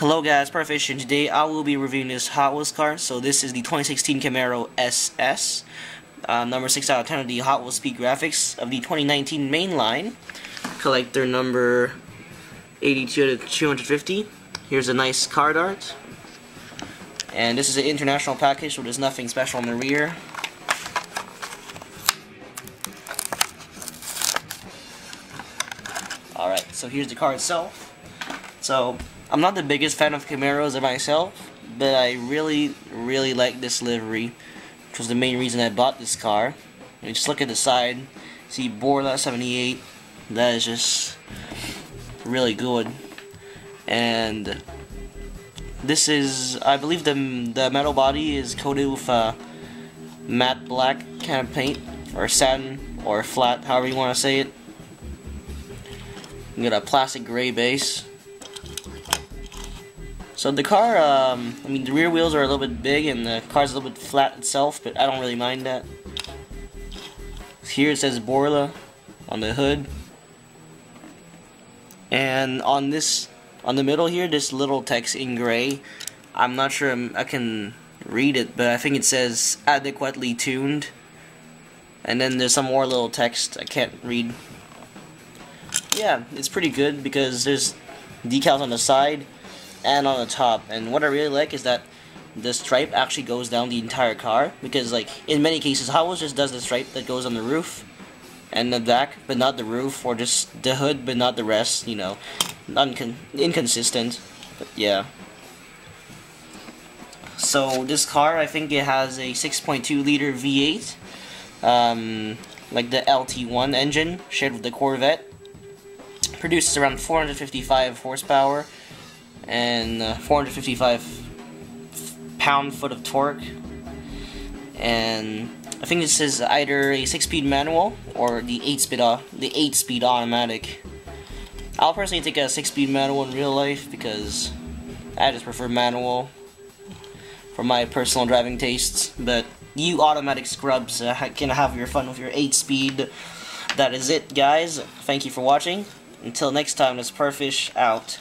Hello guys, Perfish, and today I will be reviewing this Hot Wheels car. So this is the 2016 Camaro SS, uh, number 6 out of 10 of the Hot Wheels Speed Graphics of the 2019 mainline, collector number 82 to 250. Here's a nice card art, and this is an international package, so there's nothing special in the rear. So here's the car itself. So, I'm not the biggest fan of Camaros myself, but I really, really like this livery, which was the main reason I bought this car. Just look at the side, see Borla 78, that is just really good. And this is, I believe the, the metal body is coated with a matte black kind of paint, or satin, or flat, however you want to say it. You got a plastic gray base. So the car, um, I mean the rear wheels are a little bit big and the car's a little bit flat itself, but I don't really mind that. Here it says Borla on the hood. And on this, on the middle here, this little text in gray, I'm not sure i can read it, but I think it says adequately tuned. And then there's some more little text I can't read yeah, it's pretty good because there's decals on the side and on the top. And what I really like is that the stripe actually goes down the entire car because like in many cases Hot Wheels just does the stripe that goes on the roof and the back but not the roof or just the hood but not the rest you know. Inconsistent but yeah. So this car I think it has a 6.2 liter V8 um, like the LT1 engine shared with the Corvette produces around 455 horsepower and uh, 455 pound-foot of torque. And I think this is either a 6-speed manual or the 8-speed uh, the 8-speed automatic. I'll personally take a 6-speed manual in real life because I just prefer manual for my personal driving tastes. But you automatic scrubs uh, can have your fun with your 8-speed. That is it, guys. Thank you for watching. Until next time, this Perfish out.